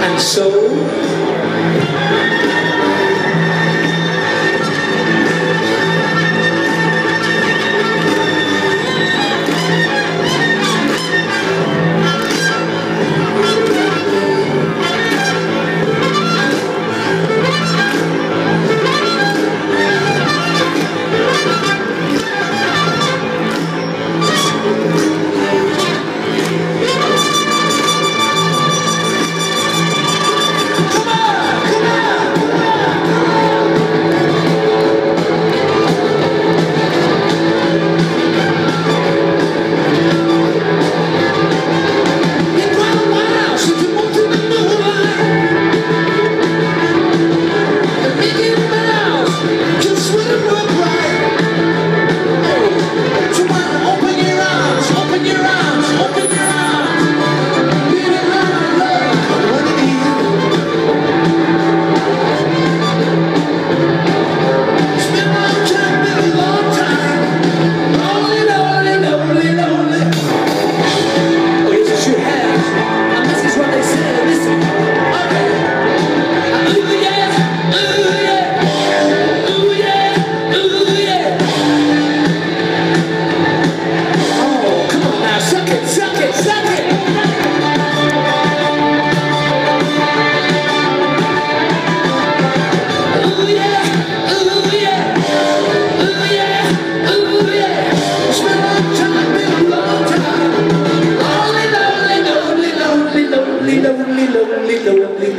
and so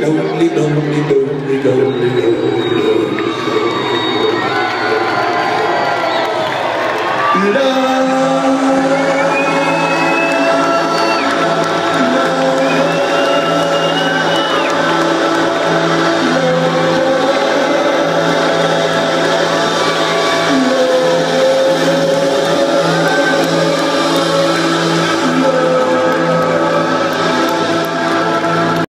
do, lee do, lee do, lee do, lee do.